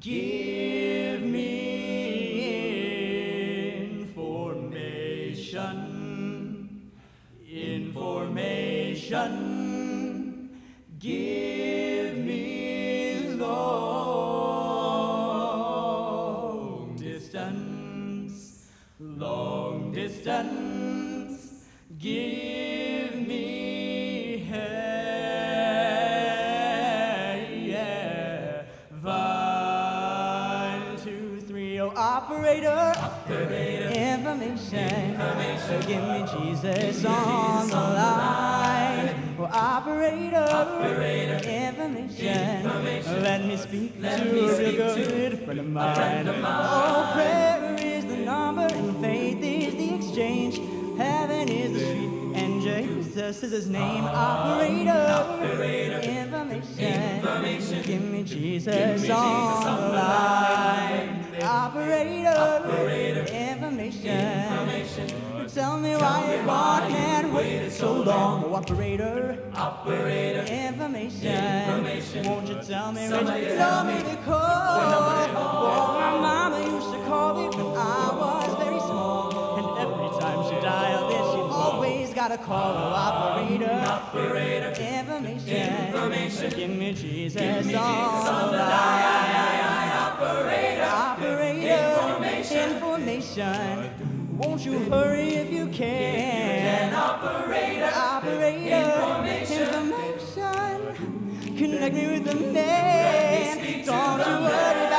Give me information, information. Give me long distance, long distance. Give Operator, information. information. Give me Jesus on the line. Oh, operator, information. Let me speak to a good friend of mine. Oh, prayer is the number and faith is the exchange. Heaven is the street and Jesus is his name. Operator, information. Give me Jesus on the line. Waited so long. Oh, operator, information. information. Won't you tell me, Rich? Tell me the code. Oh, my mama used to call me when I was very small. And every time she dialed it, she always got a call. Oh, operator, operator, information. information. Give me Jesus on the line. Information. Won't you hurry if you can? Operator, operator, information. Connect me with the man. Don't you worry